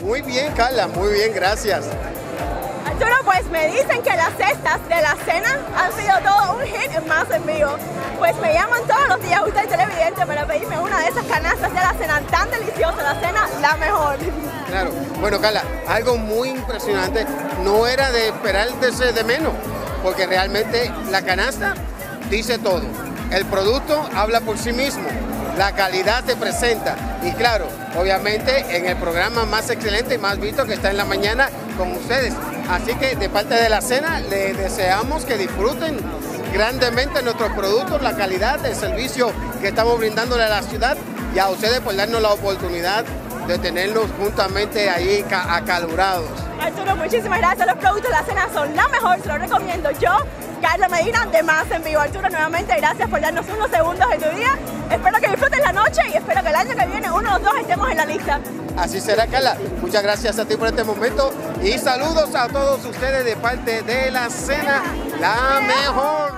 Muy bien, Carla, muy bien, gracias. Arturo, pues me dicen que las cestas de la cena han sido todo un hit en más en vivo. Pues me llaman todos los días usted televidente para pedirme una de esas canastas de la cena tan deliciosa, la cena la mejor. Claro. Bueno, Carla, algo muy impresionante, no era de esperar de, de menos, porque realmente la canasta dice todo. El producto habla por sí mismo, la calidad se presenta y claro, obviamente en el programa más excelente y más visto que está en la mañana con ustedes. Así que de parte de la cena le deseamos que disfruten grandemente nuestros productos, la calidad del servicio que estamos brindándole a la ciudad y a ustedes por darnos la oportunidad de tenerlos juntamente ahí acalorados. Arturo, muchísimas gracias. Los productos de la cena son la mejor, se los recomiendo yo. Carla Medina de Más en Vivo. Arturo, nuevamente gracias por darnos unos segundos de tu día. Espero que disfruten y espero que el año que viene uno o dos estemos en la lista. Así será, Carla. Muchas gracias a ti por este momento y saludos a todos ustedes de parte de la cena La Mejor.